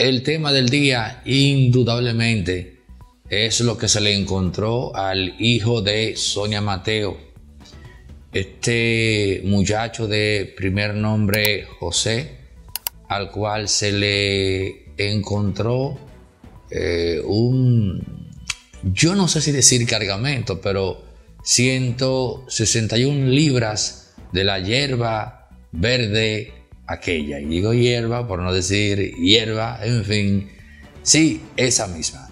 El tema del día, indudablemente, es lo que se le encontró al hijo de Sonia Mateo. Este muchacho de primer nombre José, al cual se le encontró eh, un, yo no sé si decir cargamento, pero 161 libras de la hierba verde aquella. Y digo hierba por no decir hierba, en fin. Sí, esa misma.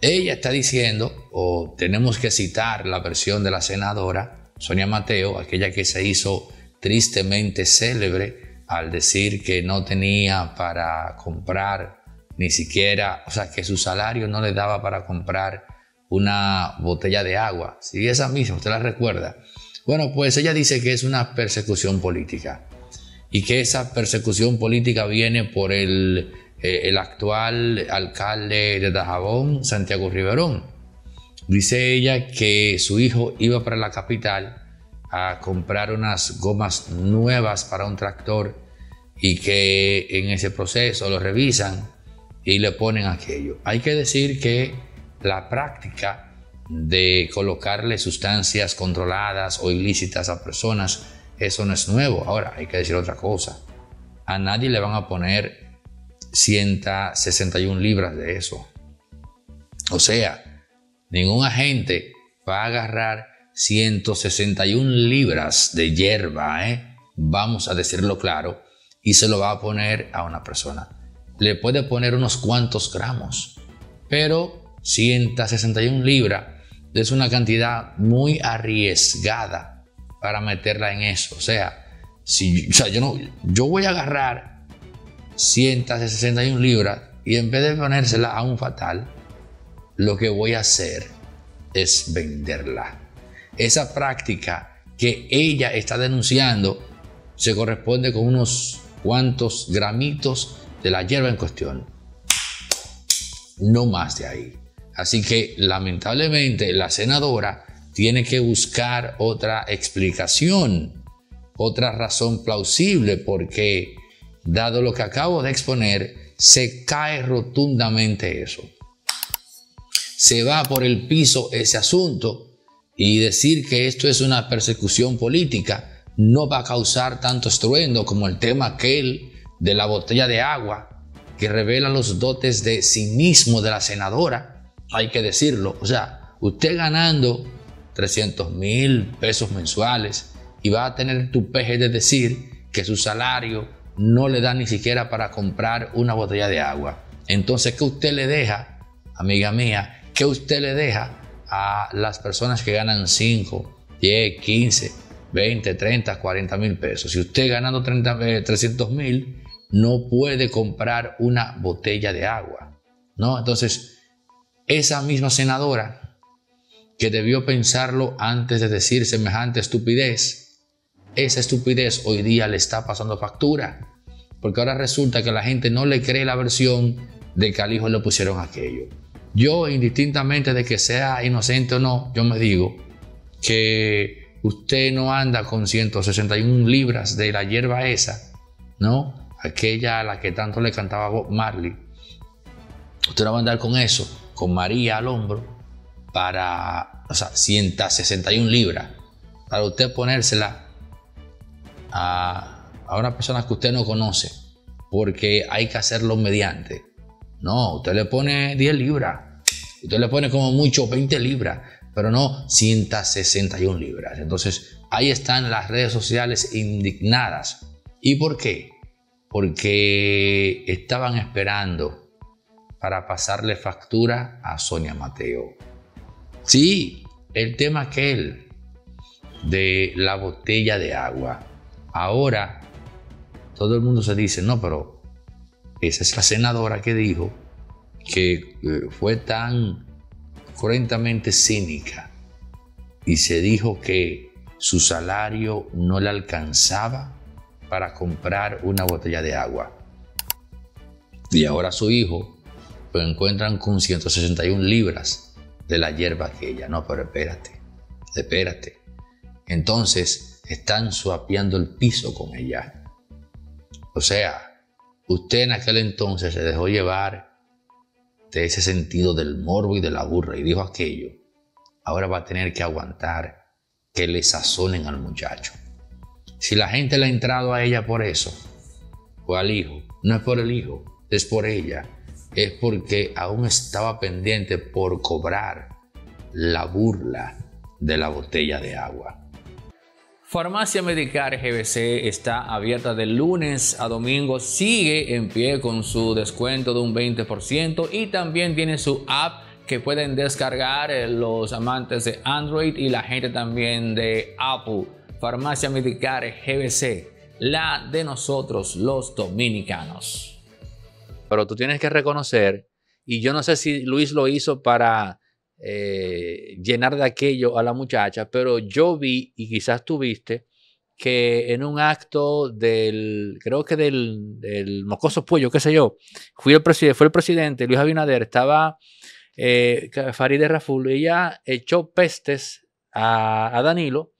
Ella está diciendo, o tenemos que citar la versión de la senadora Sonia Mateo, aquella que se hizo tristemente célebre al decir que no tenía para comprar ni siquiera, o sea, que su salario no le daba para comprar una botella de agua. Sí, esa misma, usted la recuerda. Bueno, pues ella dice que es una persecución política y que esa persecución política viene por el, eh, el actual alcalde de Dajabón, Santiago Riverón. Dice ella que su hijo iba para la capital a comprar unas gomas nuevas para un tractor y que en ese proceso lo revisan y le ponen aquello. Hay que decir que la práctica de colocarle sustancias controladas o ilícitas a personas, eso no es nuevo. Ahora, hay que decir otra cosa. A nadie le van a poner 161 libras de eso. O sea, ningún agente va a agarrar 161 libras de hierba, ¿eh? vamos a decirlo claro, y se lo va a poner a una persona. Le puede poner unos cuantos gramos, pero 161 libras es una cantidad muy arriesgada para meterla en eso. O sea, si, yo, no, yo voy a agarrar 161 libras y en vez de ponérsela a un fatal, lo que voy a hacer es venderla. Esa práctica que ella está denunciando se corresponde con unos cuantos gramitos de la hierba en cuestión. No más de ahí. Así que lamentablemente la senadora tiene que buscar otra explicación, otra razón plausible, porque dado lo que acabo de exponer, se cae rotundamente eso. Se va por el piso ese asunto y decir que esto es una persecución política no va a causar tanto estruendo como el tema aquel de la botella de agua que revela los dotes de cinismo de la senadora hay que decirlo. O sea, usted ganando 300 mil pesos mensuales y va a tener tu peje de decir que su salario no le da ni siquiera para comprar una botella de agua. Entonces, ¿qué usted le deja, amiga mía? ¿Qué usted le deja a las personas que ganan 5, 10, 15, 20, 30, 40 mil pesos? Si usted ganando 30, 300 eh, mil, no puede comprar una botella de agua. ¿no? Entonces, esa misma senadora que debió pensarlo antes de decir semejante estupidez, esa estupidez hoy día le está pasando factura, porque ahora resulta que la gente no le cree la versión de que al hijo le pusieron aquello. Yo, indistintamente de que sea inocente o no, yo me digo que usted no anda con 161 libras de la hierba esa, ¿no? Aquella a la que tanto le cantaba Bob Marley. Usted no va a andar con eso con María al hombro para, o sea, 161 libras, para usted ponérsela a, a una persona que usted no conoce, porque hay que hacerlo mediante. No, usted le pone 10 libras, usted le pone como mucho 20 libras, pero no 161 libras. Entonces, ahí están las redes sociales indignadas. ¿Y por qué? Porque estaban esperando para pasarle factura a Sonia Mateo. Sí, el tema aquel de la botella de agua. Ahora todo el mundo se dice, no, pero esa es la senadora que dijo que eh, fue tan cruentamente cínica y se dijo que su salario no le alcanzaba para comprar una botella de agua. Y ahora su hijo pero encuentran con 161 libras de la hierba aquella. No, pero espérate, espérate. Entonces están suapeando el piso con ella. O sea, usted en aquel entonces se dejó llevar de ese sentido del morbo y de la burra y dijo aquello, ahora va a tener que aguantar que le sazonen al muchacho. Si la gente le ha entrado a ella por eso, o al hijo, no es por el hijo, es por ella, es porque aún estaba pendiente por cobrar la burla de la botella de agua. Farmacia Medicar GBC está abierta de lunes a domingo, sigue en pie con su descuento de un 20% y también tiene su app que pueden descargar eh, los amantes de Android y la gente también de Apple. Farmacia Medicar GBC, la de nosotros los dominicanos. Pero tú tienes que reconocer, y yo no sé si Luis lo hizo para eh, llenar de aquello a la muchacha, pero yo vi, y quizás tú viste, que en un acto del, creo que del, del Mocoso Puello, qué sé yo, fui el fue el presidente, Luis Abinader, estaba eh, Raful, ella echó pestes a, Danilo,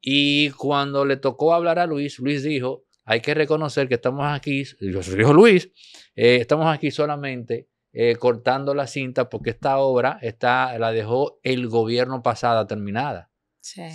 y cuando le tocó hablar a Luis, Luis dijo, hay que reconocer que estamos aquí, yo dijo Luis, eh, estamos aquí solamente eh, cortando la cinta porque esta obra está, la dejó el gobierno pasada terminada.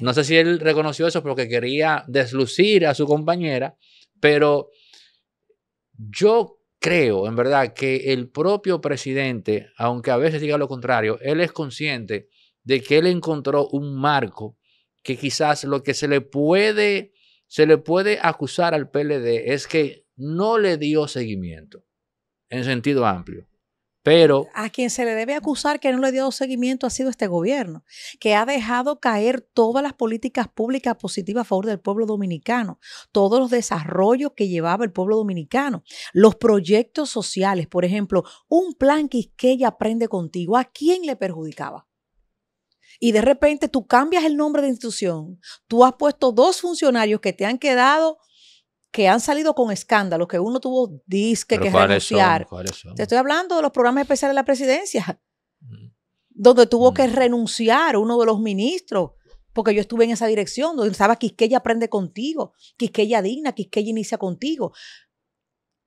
No sé si él reconoció eso porque quería deslucir a su compañera, pero yo creo, en verdad, que el propio presidente, aunque a veces diga lo contrario, él es consciente de que él encontró un marco que quizás lo que se le puede, se le puede acusar al PLD es que no le dio seguimiento en sentido amplio. Pero a quien se le debe acusar que no le dio seguimiento ha sido este gobierno, que ha dejado caer todas las políticas públicas positivas a favor del pueblo dominicano, todos los desarrollos que llevaba el pueblo dominicano, los proyectos sociales, por ejemplo, un plan que ella aprende contigo, ¿a quién le perjudicaba? Y de repente tú cambias el nombre de institución, tú has puesto dos funcionarios que te han quedado que han salido con escándalos, que uno tuvo disque que renunciar. Te estoy hablando de los programas especiales de la presidencia, mm. donde tuvo que mm. renunciar uno de los ministros, porque yo estuve en esa dirección, donde estaba Quisqueya aprende contigo, Quisqueya digna, Quisqueya inicia contigo.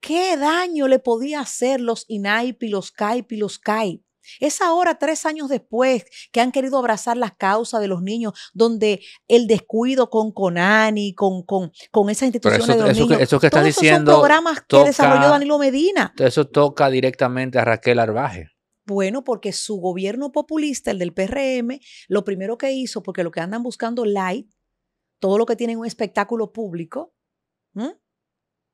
¿Qué daño le podía hacer los INAIPI, los CAIPI, los CAI? Es ahora, tres años después, que han querido abrazar las causas de los niños, donde el descuido con Conani, con, con, con esas instituciones de los niños. eso que estás diciendo. Son programas que desarrolló Danilo Medina. Eso toca directamente a Raquel Arbaje. Bueno, porque su gobierno populista, el del PRM, lo primero que hizo, porque lo que andan buscando light, todo lo que tiene un espectáculo público,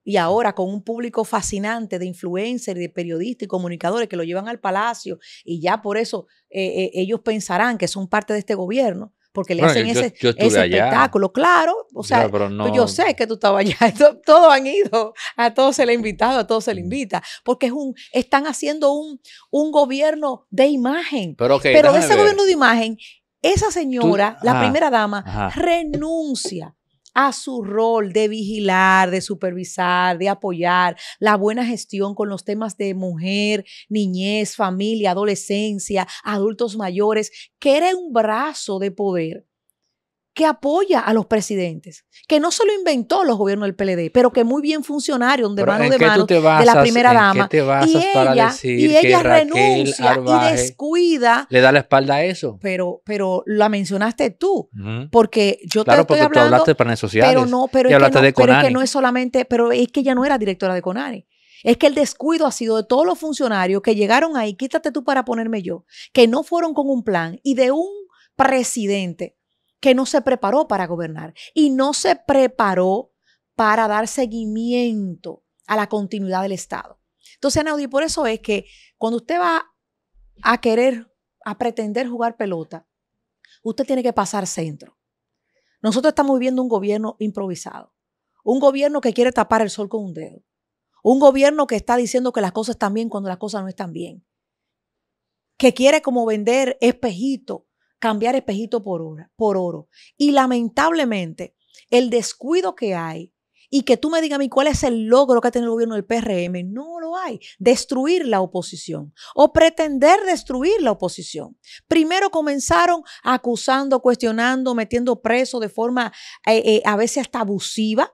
y ahora con un público fascinante de influencers, de periodistas y comunicadores que lo llevan al palacio y ya por eso eh, eh, ellos pensarán que son parte de este gobierno porque le hacen ese, espectáculo. Claro, o sea, pues yo sé que tú estabas allá, todos han ido, a todos se le ha invitado, a todos se le mm. invita, porque es un, están haciendo un, un gobierno de imagen. Pero, de ese gobierno de imagen, esa señora, la primera dama, renuncia a su rol de vigilar, de supervisar, de apoyar la buena gestión con los temas de mujer, niñez, familia, adolescencia, adultos mayores, que era un brazo de poder que apoya a los presidentes, que no se lo inventó los gobiernos del PLD, pero que muy bien funcionario, de mano de mano de la primera dama. y ella, y ella renuncia y descuida. Le da la espalda a eso. Pero, pero la mencionaste tú, porque yo te estoy porque hablando. Tú hablaste de planes sociales. Pero no, pero, es que no, pero es que no es solamente, pero es que ella no era directora de Conani. Es que el descuido ha sido de todos los funcionarios que llegaron ahí, quítate tú para ponerme yo, que no fueron con un plan y de un presidente que no se preparó para gobernar y no se preparó para dar seguimiento a la continuidad del Estado. Entonces, Naudi, por eso es que cuando usted va a querer, a pretender jugar pelota, usted tiene que pasar centro. Nosotros estamos viviendo un gobierno improvisado, un gobierno que quiere tapar el sol con un dedo, un gobierno que está diciendo que las cosas están bien cuando las cosas no están bien, que quiere como vender espejito cambiar espejito por, hora, por oro. Y lamentablemente, el descuido que hay y que tú me digas a mí cuál es el logro que ha tenido el gobierno del PRM, no lo hay. Destruir la oposición o pretender destruir la oposición. Primero comenzaron acusando, cuestionando, metiendo preso de forma eh, eh, a veces hasta abusiva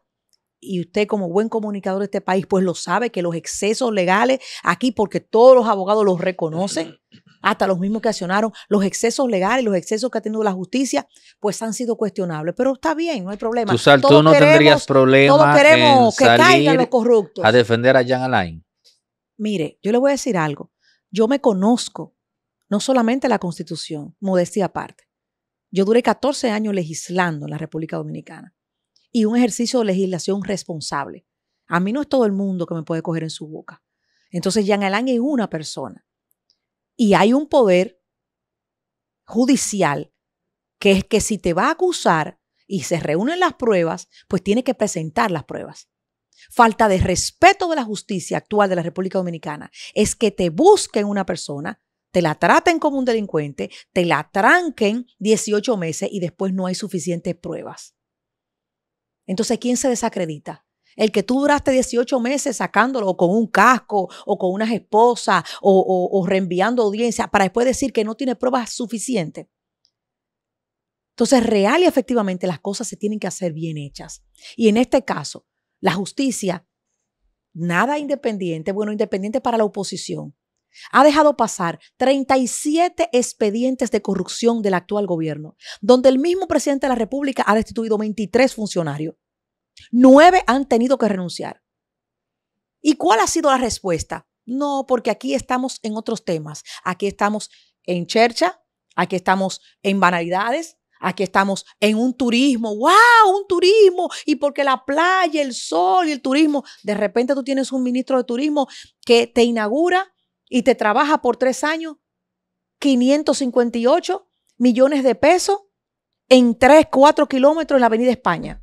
y usted como buen comunicador de este país, pues lo sabe, que los excesos legales aquí, porque todos los abogados los reconocen, hasta los mismos que accionaron, los excesos legales, los excesos que ha tenido la justicia, pues han sido cuestionables. Pero está bien, no hay problema. Tú, Sal, tú no tendrías problema Todos queremos que caigan los corruptos. A defender a Jan Alain. Mire, yo le voy a decir algo. Yo me conozco, no solamente la Constitución, modestia aparte. Yo duré 14 años legislando en la República Dominicana y un ejercicio de legislación responsable. A mí no es todo el mundo que me puede coger en su boca. Entonces, Jean Alain es una persona. Y hay un poder judicial que es que si te va a acusar y se reúnen las pruebas, pues tiene que presentar las pruebas falta de respeto de la justicia actual de la República Dominicana es que te busquen una persona, te la traten como un delincuente, te la tranquen 18 meses y después no hay suficientes pruebas. Entonces, ¿quién se desacredita? El que tú duraste 18 meses sacándolo con un casco o con unas esposas o, reenviando audiencia para después decir que no tiene pruebas suficientes. Entonces, real y efectivamente las cosas se tienen que hacer bien hechas. Y en este caso, la justicia, nada independiente, bueno, independiente para la oposición, ha dejado pasar 37 expedientes de corrupción del actual gobierno, donde el mismo presidente de la República ha destituido 23 funcionarios. Nueve han tenido que renunciar. ¿Y cuál ha sido la respuesta? No, porque aquí estamos en otros temas. Aquí estamos en chercha, aquí estamos en banalidades, Aquí estamos en un turismo, wow, un turismo, y porque la playa, el sol y el turismo, de repente tú tienes un ministro de turismo que te inaugura y te trabaja por tres años 558 millones de pesos en 3, 4 kilómetros en la Avenida España.